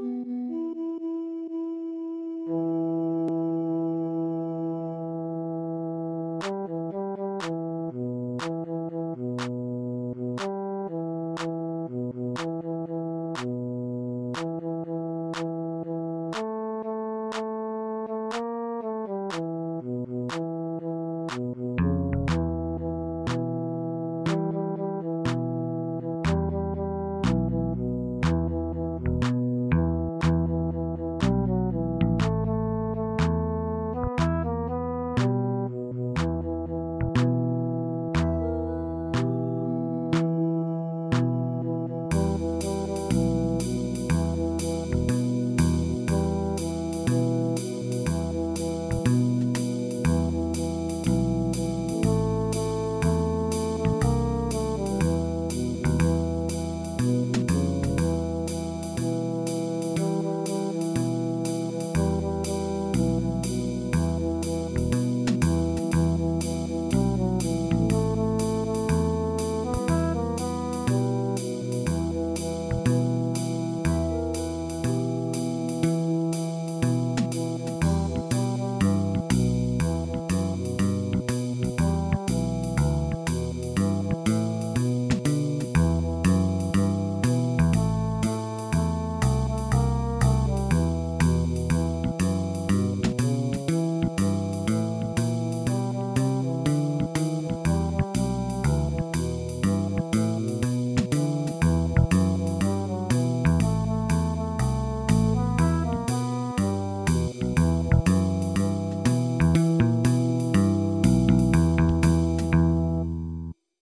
Mm-hmm.